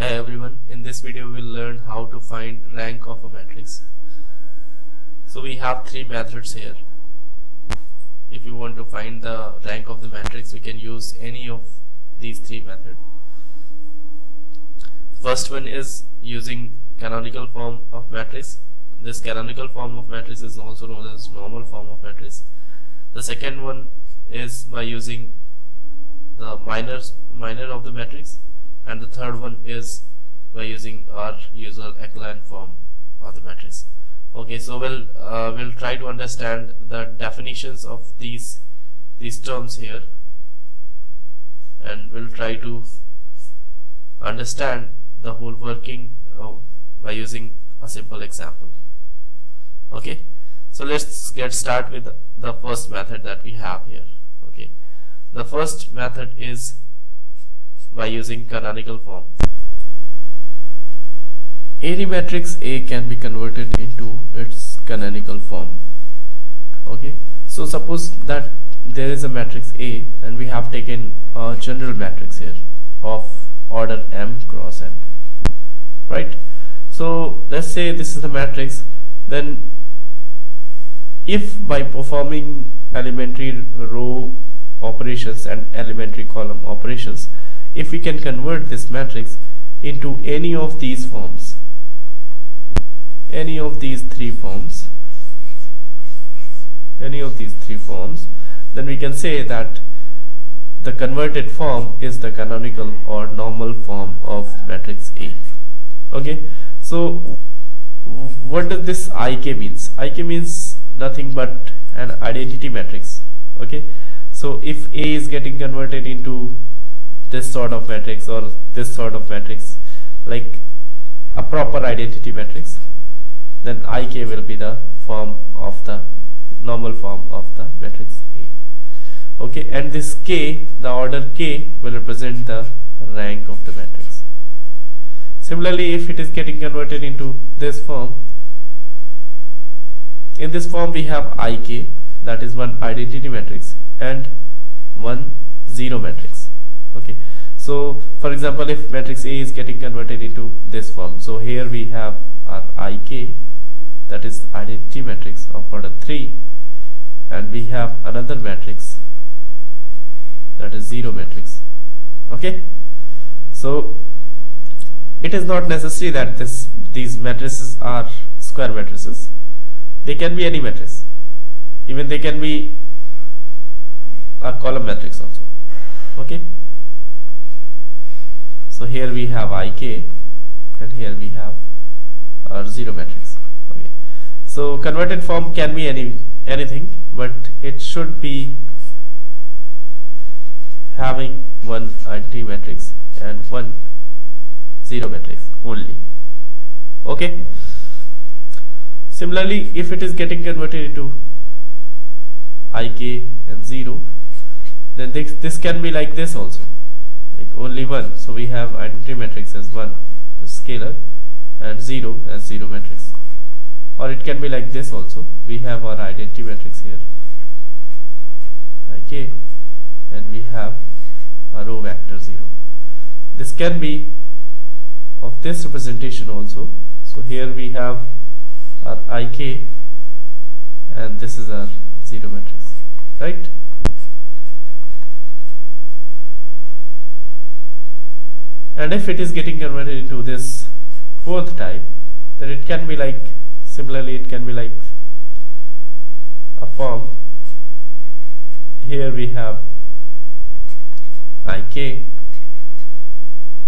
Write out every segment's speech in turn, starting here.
Hi everyone, in this video we'll learn how to find rank of a matrix. So we have three methods here. If you want to find the rank of the matrix, we can use any of these three methods. First one is using canonical form of matrix. This canonical form of matrix is also known as normal form of matrix. The second one is by using the minors minor of the matrix and the third one is by using our usual echelon form of the matrix. Okay so we'll uh, we'll try to understand the definitions of these these terms here. And we'll try to understand the whole working uh, by using a simple example. Okay so let's get start with the first method that we have here. Okay the first method is by using canonical form. Any matrix A can be converted into its canonical form. Okay, so suppose that there is a matrix A and we have taken a general matrix here of order m cross n. Right? So let's say this is the matrix, then if by performing elementary row operations and elementary column operations if we can convert this matrix into any of these forms any of these three forms any of these three forms then we can say that the converted form is the canonical or normal form of matrix A. Okay? So what does this IK means? IK means nothing but an identity matrix. Okay? So if A is getting converted into this sort of matrix or this sort of matrix like a proper identity matrix then IK will be the form of the normal form of the matrix A. Okay and this K the order K will represent the rank of the matrix. Similarly if it is getting converted into this form in this form we have IK that is one identity matrix and one zero matrix okay. So for example if matrix A is getting converted into this form so here we have our IK that is identity matrix of order 3 and we have another matrix that is zero matrix. Okay? So it is not necessary that this these matrices are square matrices. They can be any matrix. Even they can be a column matrix also. Okay so here we have ik and here we have our zero matrix. Okay. So converted form can be any anything but it should be having one identity matrix and one zero matrix only. Okay? Similarly if it is getting converted into ik and 0 then this, this can be like this also like only one. So we have identity matrix as one the scalar and 0 as 0 matrix. Or it can be like this also. We have our identity matrix here. Ik and we have a row vector 0 this can be of this representation also. So here we have our ik and this is our 0 matrix. Right and if it is getting converted into this fourth type then it can be like similarly it can be like a form. Here we have ik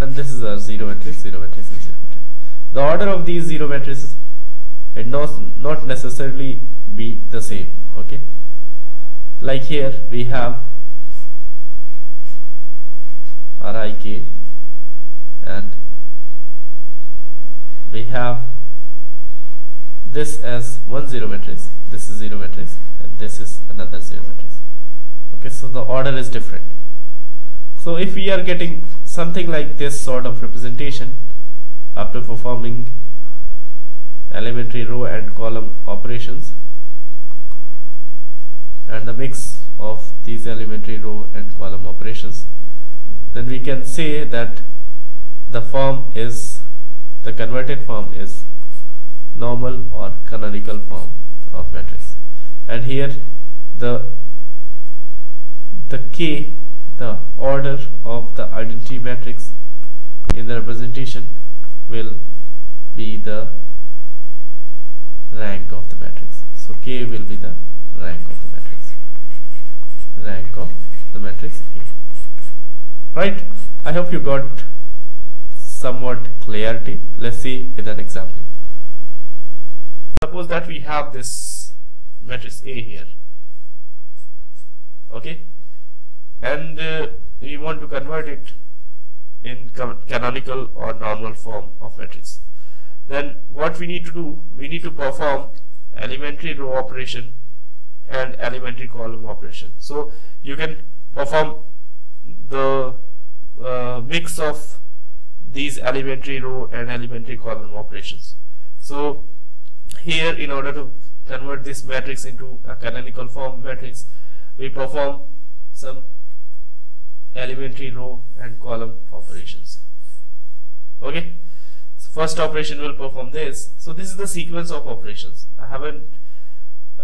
and this is a zero matrix zero matrix and zero matrix. The order of these zero matrices it not not necessarily be the same okay? Like here we have our ik and we have this as one zero matrix this is zero matrix and this is another zero matrix. Okay so the order is different. So if we are getting something like this sort of representation after performing elementary row and column operations and the mix of these elementary row and column operations then we can say that the form is the converted form is normal or canonical form of matrix. And here the the k the order of the identity matrix in the representation will be the rank of the matrix. So k will be the rank of the matrix. Rank of the matrix A. Right? I hope you got somewhat clarity. Let's see with an example. Suppose that we have this matrix A here. Okay? And uh, we want to convert it in canonical or normal form of matrix. Then what we need to do we need to perform elementary row operation and elementary column operation. So you can perform the uh, mix of these elementary row and elementary column operations. So here in order to convert this matrix into a canonical form matrix we perform some elementary row and column operations. Okay? So first operation will perform this. So this is the sequence of operations. I haven't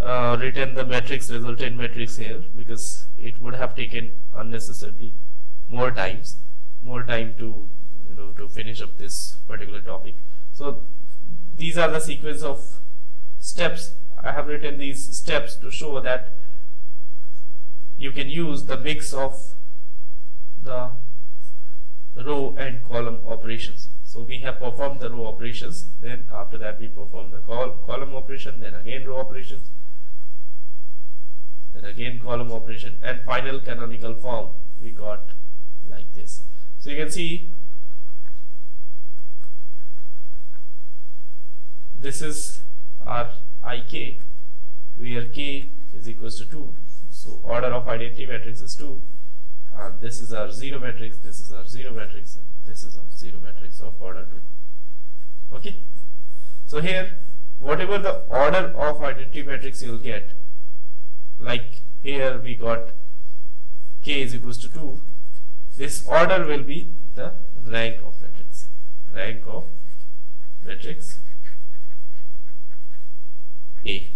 uh, written the matrix resultant matrix here because it would have taken unnecessarily more times more time to you know to finish up this particular topic. So these are the sequence of steps. I have written these steps to show that you can use the mix of the row and column operations. So we have performed the row operations. Then after that we perform the col column operation then again row operations then again column operation and final canonical form we got like this. So you can see this is our ik where k is equals to 2 so order of identity matrix is 2 and this is our 0 matrix this is our 0 matrix and this is our 0 matrix of order 2 okay? So here whatever the order of identity matrix you'll get like here we got k is equals to 2 this order will be the rank of matrix. Rank of matrix A.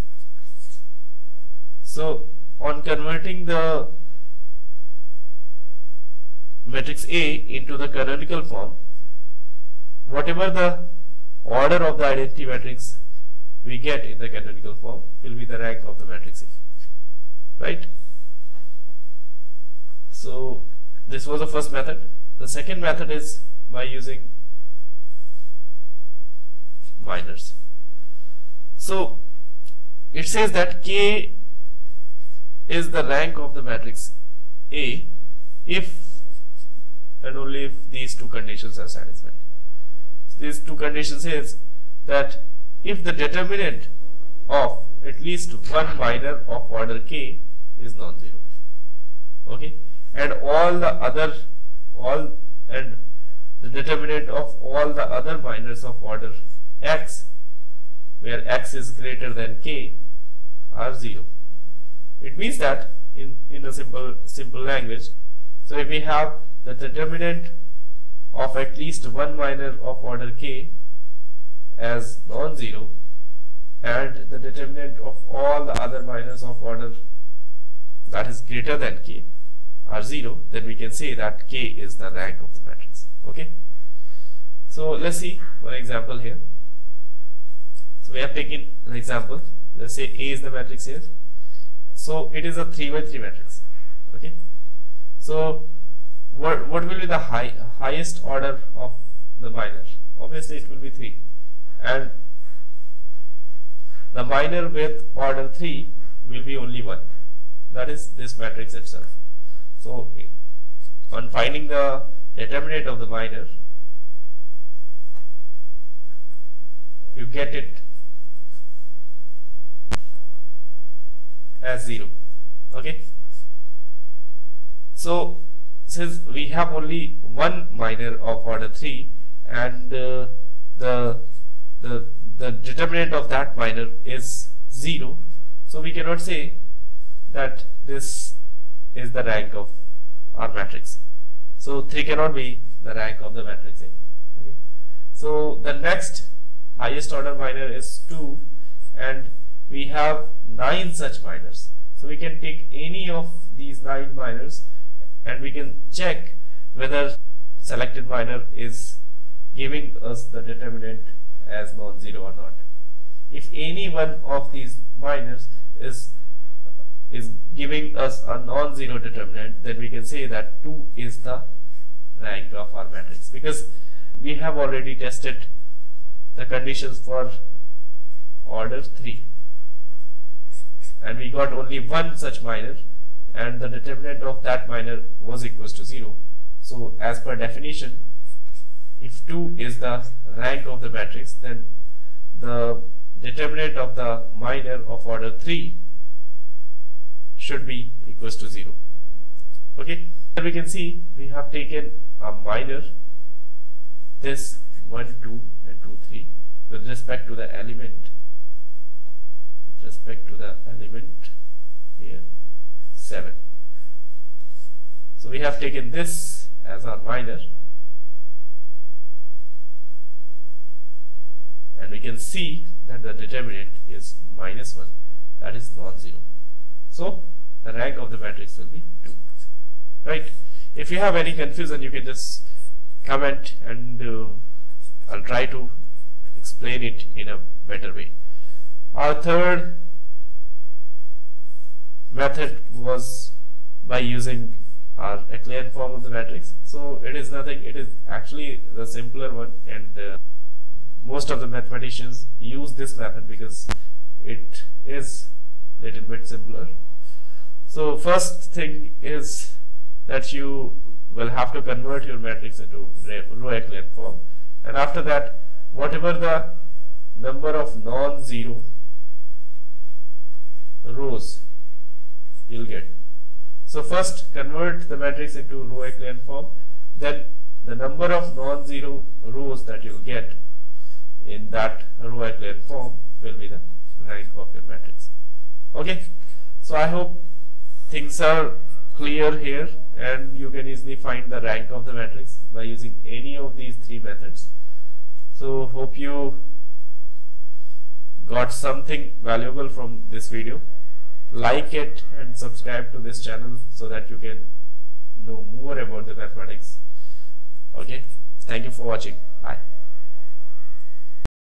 So on converting the matrix A into the canonical form whatever the order of the identity matrix we get in the canonical form will be the rank of the matrix A right? So this was the first method. The second method is by using minors. So it says that k is the rank of the matrix A if and only if these two conditions are satisfied. So these two conditions is that if the determinant of at least one minor of order k is non-zero okay and all the other all and the determinant of all the other minors of order x where x is greater than k are 0 it means that in, in a simple, simple language, so if we have the determinant of at least one minor of order k as non-zero and the determinant of all the other minors of order that is greater than k are 0 then we can say that k is the rank of the matrix. Okay? So let's see one example here so we have taken an example let's say a is the matrix here so it is a 3 by 3 matrix. Okay. So what, what will be the high, highest order of the minor? Obviously it will be 3. And the minor with order 3 will be only 1. That is this matrix itself. So on finding the determinant of the minor, you get it as 0 okay? So since we have only one minor of order 3 and uh, the the the determinant of that minor is 0 so we cannot say that this is the rank of our matrix. So 3 cannot be the rank of the matrix A. So the next highest order minor is 2 and we have 9 such minors so we can take any of these 9 minors and we can check whether selected minor is giving us the determinant as non-zero or not. If any one of these minors is is giving us a non-zero determinant then we can say that 2 is the rank of our matrix. Because we have already tested the conditions for order 3 and we got only one such minor and the determinant of that minor was equals to 0 so as per definition if 2 is the rank of the matrix then the determinant of the minor of order 3 should be equals to 0 okay? Here we can see we have taken a minor this 1 2 and 2 3 with respect to the element respect to the element here 7 so we have taken this as our minor. And we can see that the determinant is minus 1 that is non-zero. So the rank of the matrix will be 2 right? If you have any confusion you can just comment and uh, I'll try to explain it in a better way our third method was by using our echelon form of the matrix so it is nothing it is actually the simpler one and uh, most of the mathematicians use this method because it is a little bit simpler. So first thing is that you will have to convert your matrix into row echelon form and after that whatever the number of non-zero rows you'll get. So first convert the matrix into row echelon form then the number of non-zero rows that you'll get in that row echelon form will be the rank of your matrix. Okay? So i hope things are clear here and you can easily find the rank of the matrix by using any of these three methods. So hope you got something valuable from this video like it and subscribe to this channel so that you can know more about the mathematics. Okay? Thank you for watching. Bye